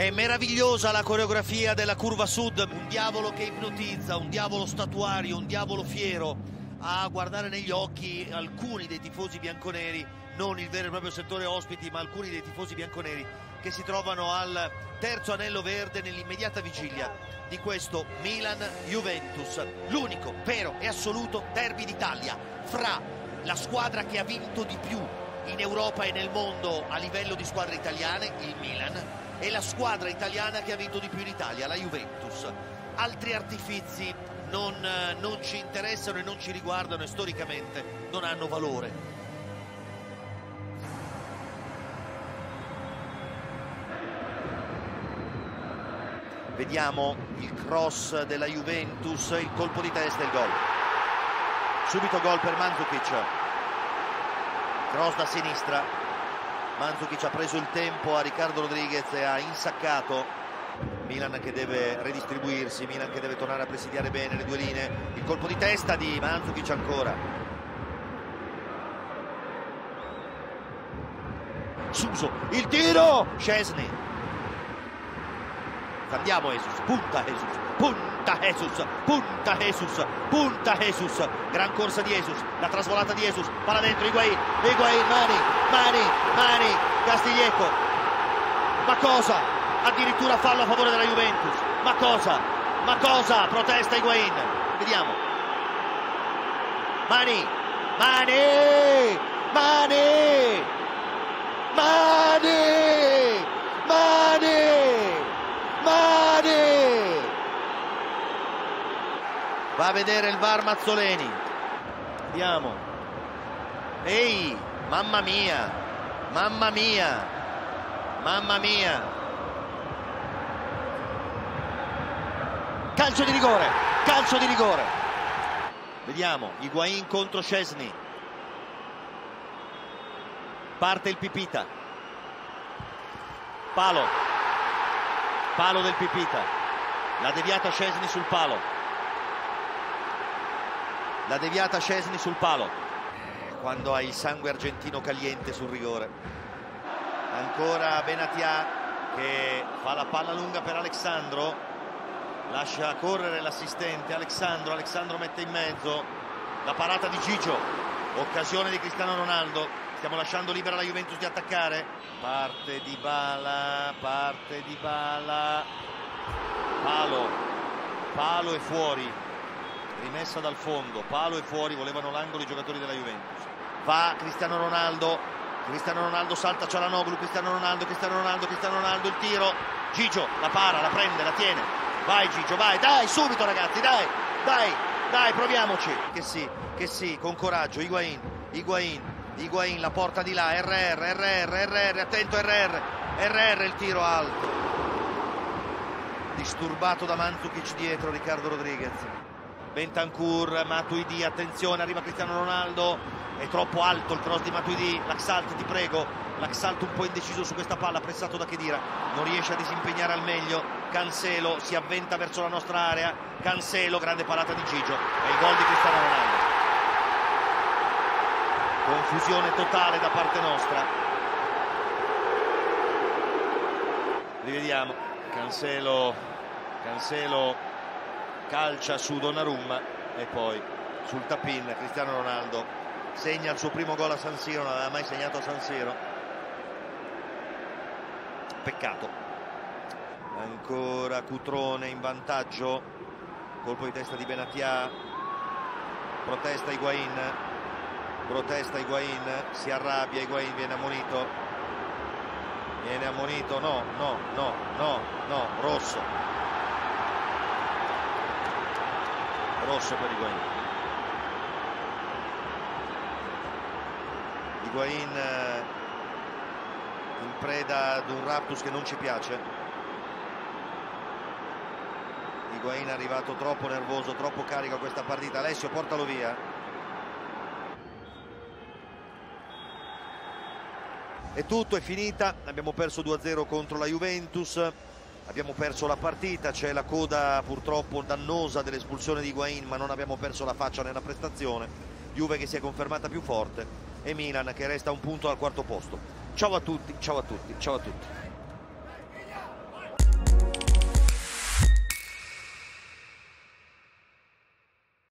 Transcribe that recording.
È meravigliosa la coreografia della curva sud, un diavolo che ipnotizza, un diavolo statuario, un diavolo fiero a guardare negli occhi alcuni dei tifosi bianconeri, non il vero e proprio settore ospiti, ma alcuni dei tifosi bianconeri che si trovano al terzo anello verde nell'immediata vigilia di questo Milan-Juventus, l'unico vero e assoluto derby d'Italia fra la squadra che ha vinto di più in Europa e nel mondo a livello di squadre italiane, il Milan, e la squadra italiana che ha vinto di più in Italia, la Juventus. Altri artifizi non, non ci interessano e non ci riguardano e storicamente non hanno valore. Vediamo il cross della Juventus, il colpo di testa e il gol. Subito gol per Mandzukic. Cross da sinistra. Mandzukic ha preso il tempo a Riccardo Rodriguez e ha insaccato. Milan che deve redistribuirsi, Milan che deve tornare a presidiare bene le due linee. Il colpo di testa di Mandzukic ancora. Suso, il tiro! Scesni Andiamo Jesus, punta Jesus, punta Jesus, punta Jesus, punta Jesus. Gran corsa di Jesus, la trasvolata di Jesus, palla dentro Higuain, Higuain, Mani, Mani, Mani, Castiglieco. Ma cosa? Addirittura fallo a favore della Juventus. Ma cosa? Ma cosa? Protesta Higuain. Vediamo. Mani, Mani, Mani, Mani. Mani! Va vedere il VAR Mazzoleni. Vediamo. Ehi, mamma mia, mamma mia, mamma mia. Calcio di rigore, calcio di rigore. Vediamo, Higuain contro Scesni. Parte il Pipita. Palo palo del Pipita la deviata Scesni sul palo la deviata Scesni sul palo. Quando hai il sangue argentino caliente sul rigore. Ancora Benatia che fa la palla lunga per Alexandro. Lascia correre l'assistente Alexandro Alexandro mette in mezzo. La parata di Gigio. Occasione di Cristiano Ronaldo. Stiamo lasciando libera la Juventus di attaccare. Parte di Bala parte di Bala. Palo. Palo e fuori rimessa dal fondo palo e fuori volevano l'angolo i giocatori della Juventus va Cristiano Ronaldo Cristiano Ronaldo salta Cialanoglu Cristiano Ronaldo Cristiano Ronaldo Cristiano Ronaldo il tiro Gigio la para la prende la tiene vai Gigio vai dai subito ragazzi dai dai dai proviamoci che sì che sì con coraggio Higuain Higuain Higuain la porta di là, RR, RR, RR, attento RR, RR il tiro alto. Disturbato da Mandzukic dietro Riccardo Rodriguez. Bentancur, Matuidi, attenzione, arriva Cristiano Ronaldo, è troppo alto il cross di Matuidi, l'Axalt ti prego, l'Axalt un po' indeciso su questa palla, pressato da Chedira, non riesce a disimpegnare al meglio, Cancelo si avventa verso la nostra area, Cancelo, grande parata di Gigio, e il gol di Cristiano Ronaldo. Confusione totale da parte nostra. Rivediamo. Cancelo Cancelo calcia su Donnarumma e poi sul tapin Cristiano Ronaldo. Segna il suo primo gol a San Siro non aveva mai segnato a San Siro. Peccato. Ancora Cutrone in vantaggio. Colpo di testa di Benatia. Protesta Higuain. Protesta Higuain, si arrabbia, Higuain viene ammonito, viene ammonito, no, no, no, no, no, rosso. Rosso per Higuain. Higuain eh, in preda ad un raptus che non ci piace. Higuain è arrivato troppo nervoso, troppo carico a questa partita. Alessio, portalo via. È tutto, è finita, abbiamo perso 2-0 contro la Juventus, abbiamo perso la partita, c'è la coda purtroppo dannosa dell'espulsione di Higuain ma non abbiamo perso la faccia nella prestazione, Juve che si è confermata più forte e Milan che resta un punto al quarto posto. Ciao a tutti, ciao a tutti, ciao a tutti.